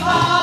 Bye.